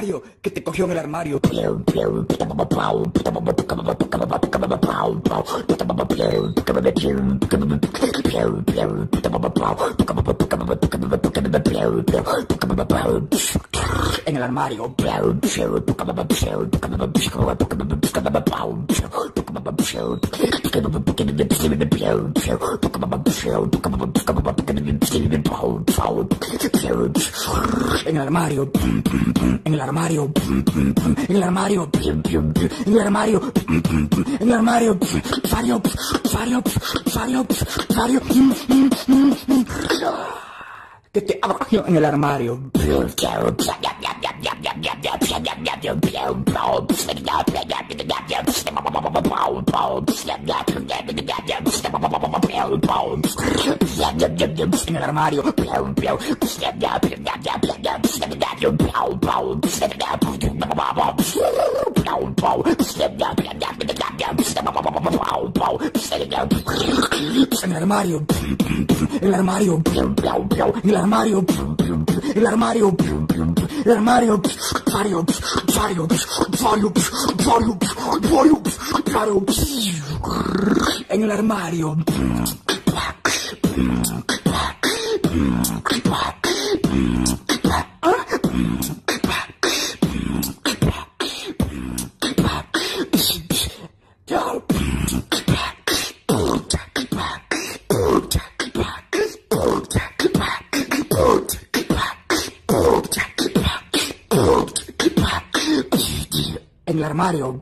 Mario, que te cogió en el armario. En el armario. En el armario. En el armario. En el armario. En el armario. En el armario. Fario. Fario. Fario. Fario. Que te abro en el armario. En el armario. En el armario. El armario. El armario. El armario. El armario. En el armario. En el armario.